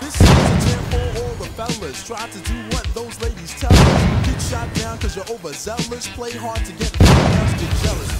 This is a jam for all the fellas. Try to do what those ladies tell us. Get shot down cause you're overzealous. Play hard to get get jealous.